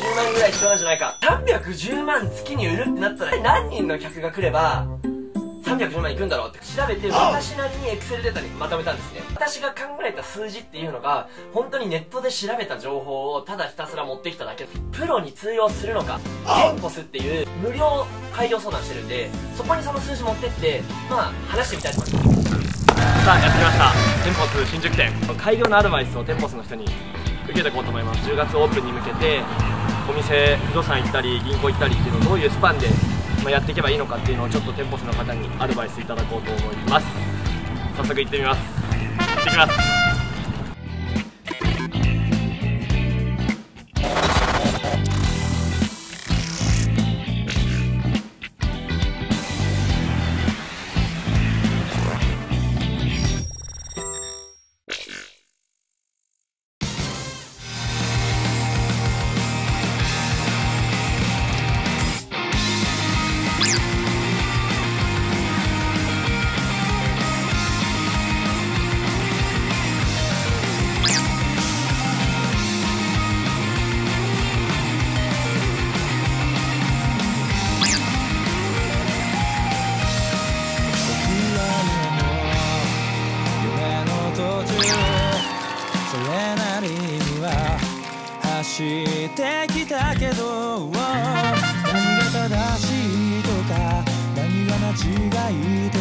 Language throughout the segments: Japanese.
310万ぐらい必要なんじゃないか。310万月に売るってなったら、何人の客が来れば、310万いくんだろうって調べて私なりにエクセルデータにまとめたんですね。私が考えた数字っていうのが本当にネットで調べた情報をただひたすら持ってきただけ。プロに通用するのかテンポスっていう無料開業相談してるんでそこにその数字持ってってまあ話してみたいと思います。さあやってきました。テンポス新宿店。開業のアドバイスをテンポスの人に受けていこうと思います。10月オープンに向けてお店不動産行ったり銀行行ったりっていうのをどういうスパンで、やっていけばいいのかっていうのをちょっと店舗数の方にアドバイスいただこうと思います。早速行ってみます。行ってきます。きたけど何が正しいとか何が間違いとか。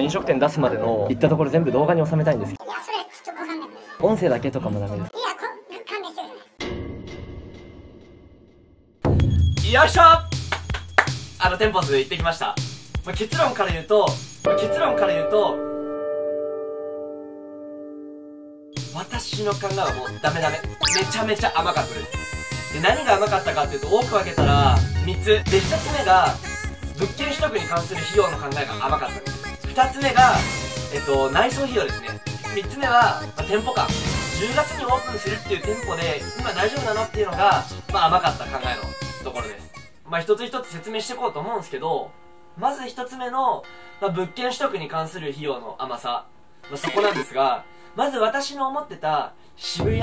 飲食店出すまでの行ったところ全部動画に収めたいんです。いや、それちょっとわかんない。音声だけとかもダメです。いや、こ勘弁してくれ。よいしょ。あの店舗数行ってきました、まあ、結論から言うと、まあ結論から言うと私の考えはもうダメダメ。めちゃめちゃ甘かったです。で何が甘かったかっていうと多く分けたら3つ。で1つ目が物件取得に関する費用の考えが甘かったです。2つ目が、えっと、内装費用ですね。3つ目は、まあ、店舗間10月にオープンするっていう店舗で今大丈夫なのっていうのが、まあ、甘かった考えのところです。まあ一つ一つ説明していこうと思うんですけどまず一つ目の、まあ、物件取得に関する費用の甘さ、まあ、そこなんですがまず私の思ってた渋谷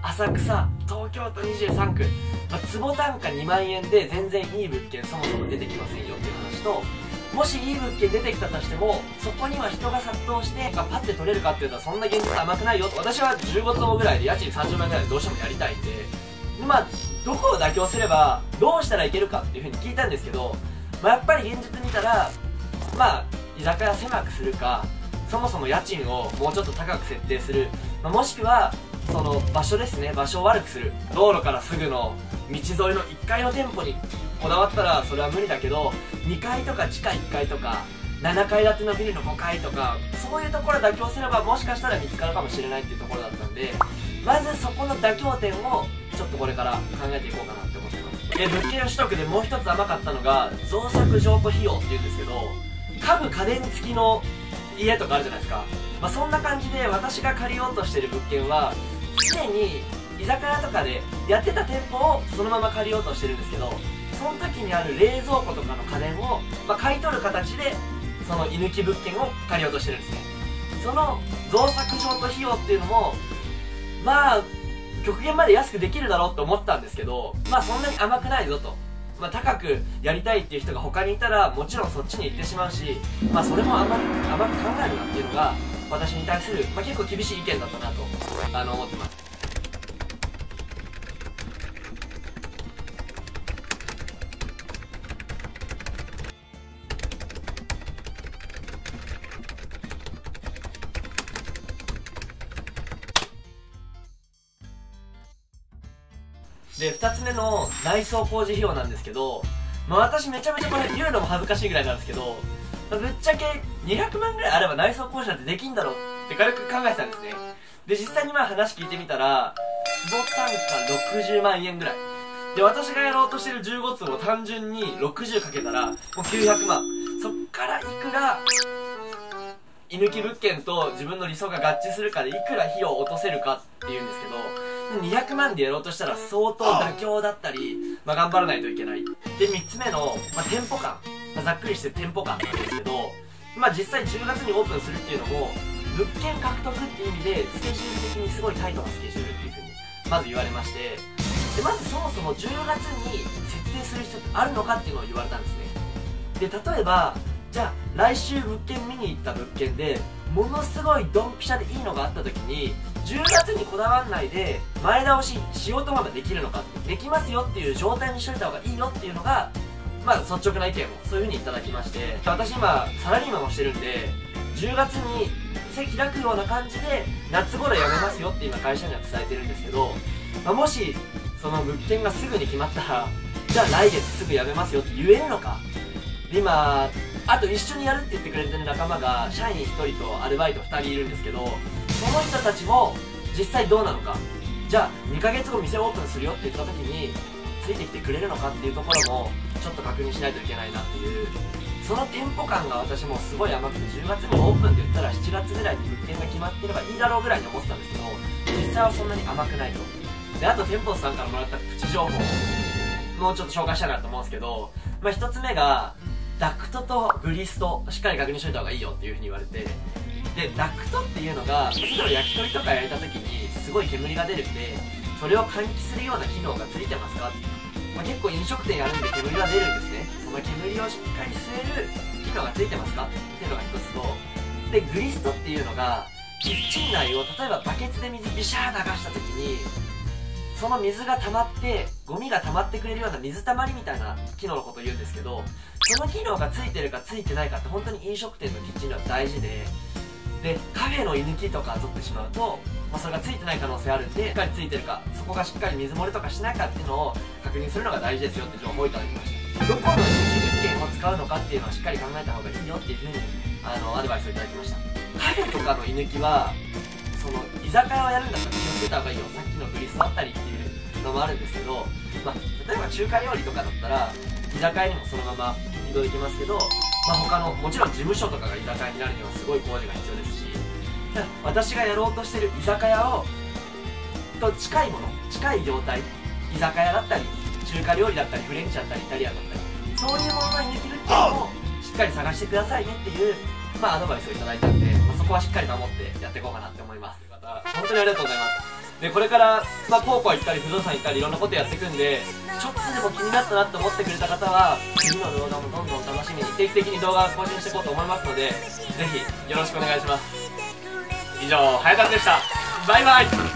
浅草東京都23区、まあ、坪単価2万円で全然いい物件そもそも出てきませんよっていう話ともしいい物件出てきたとしてもそこには人が殺到してパッて取れるかっていうとそんな現実甘くないよ私は15坪ぐらいで家賃30万ぐらいでどうしてもやりたいんで。まあどこを妥協すればどうしたらいけるかっていうふうに聞いたんですけど、まあ、やっぱり現実見たらまあ居酒屋狭くするかそもそも家賃をもうちょっと高く設定する、まあ、もしくはその場所ですね場所を悪くする道路からすぐの道沿いの1階の店舗にこだわったらそれは無理だけど2階とか地下1階とか7階建てのビルの5階とかそういうところ妥協すればもしかしたら見つかるかもしれないっていうところだったんでまずそこの妥協点をちょっとこれから考えていこうかなって思ってます。で物件取得でもう一つ甘かったのが造作譲渡費用っていうんですけど家具家電付きの家とかあるじゃないですか、まあ、そんな感じで私が借りようとしてる物件は常に居酒屋とかでやってた店舗をそのまま借りようとしてるんですけどその時にある冷蔵庫とかの家電を、まあ、買い取る形でその居抜き物件を借りようとしてるんですね。その造作譲渡費用っていうのもまあ極限まで安くできるだろうと思ったんですけどまあそんなに甘くないぞと、まあ、高くやりたいっていう人が他にいたらもちろんそっちに行ってしまうしまあそれもあまり甘く考えるなっていうのが私に対する、まあ、結構厳しい意見だったなとあの思ってます。で2つ目の内装工事費用なんですけど、まあ、私めちゃめちゃこれ言うのも恥ずかしいぐらいなんですけど、ぶっちゃけ200万ぐらいあれば内装工事なんてできんだろうって軽く考えてたんですね。で実際にまあ話聞いてみたら坪単価60万円ぐらい。で私がやろうとしてる15坪を単純に60かけたらもう900万。そっからいくら居抜き物件と自分の理想が合致するかでいくら費用を落とせるかっていうんですけど200万でやろうとしたら相当妥協だったり、まあ、頑張らないといけない。で3つ目の、まあ、店舗感、ざっくりして店舗感なんですけどまあ実際10月にオープンするっていうのも物件獲得っていう意味でスケジュール的にすごいタイトなスケジュールっていうふうにまず言われましてでまずそもそも10月に設定する必要ってあるのかっていうのを言われたんですね。で例えばじゃあ来週物件見に行った物件でものすごいドンピシャでいいのがあった時に10月にこだわんないで前倒ししようと思えばできるのかできますよっていう状態にしといた方がいいよっていうのがまあ率直な意見をそういう風にいただきまして私今サラリーマンをしてるんで10月に店開くような感じで夏頃辞めますよって今会社には伝えてるんですけど、まあ、もしその物件がすぐに決まったらじゃあ来月すぐ辞めますよって言えるのか。今あと一緒にやるって言ってくれてる仲間が社員1人とアルバイト2人いるんですけどその人たちも実際どうなのか。じゃあ2ヶ月後店オープンするよって言った時についてきてくれるのかっていうところもちょっと確認しないといけないなっていう。そのテンポ感が私もすごい甘くて10月にオープンって言ったら7月ぐらいに物件が決まってればいいだろうぐらいに思ってたんですけど実際はそんなに甘くないと。であと店舗さんからもらったプチ情報もうちょっと紹介したいなと思うんですけど、まあ、1つ目がダクトとグリストしっかり確認しといた方がいいよっていうふうに言われて。でダクトっていうのが例えば焼き鳥とか焼いた時にすごい煙が出るんでそれを換気するような機能がついてますか、まあ、結構飲食店やるんで煙が出るんですね。その煙をしっかり吸える機能がついてますかっていうのが一つとでグリストっていうのがキッチン内を例えばバケツで水ビシャー流した時にその水が溜まってゴミが溜まってくれるような水たまりみたいな機能のことを言うんですけどその機能がついてるかついてないかって本当に飲食店のキッチンでは大事ででカフェの居抜きとか取ってしまうと、まあ、それがついてない可能性あるんでしっかりついてるかそこがしっかり水漏れとかしないかっていうのを確認するのが大事ですよって情報をいただきました。どこの居抜き物件を使うのかっていうのはしっかり考えた方がいいよっていうふうにあのアドバイスをいただきました。カフェとかの居抜きはその居酒屋をやるんだったら気をつけた方がいいよさっきのグリスだったりっていうのもあるんですけど、まあ、例えば中華料理とかだったら居酒屋にもそのまま移動できますけど、まあ、他のもちろん事務所とかが居酒屋になるにはすごい工事が必要ですし私がやろうとしてる居酒屋をと近いもの近い状態居酒屋だったり中華料理だったりフレンチだったりイタリアンだったりそういうものにできるっていうのをしっかり探してくださいねっていう、まあ、アドバイスをいただいたんで、まあ、そこはしっかり守ってやっていこうかなって思います。本当にありがとうございます。でこれから、まあ、高校行ったり不動産行ったりいろんなことやっていくんでちょっとでも気になったなって思ってくれた方は次の動画もどんどん楽しみに定期的に動画を更新していこうと思いますのでぜひよろしくお願いします。以上早田でした。バイバイ。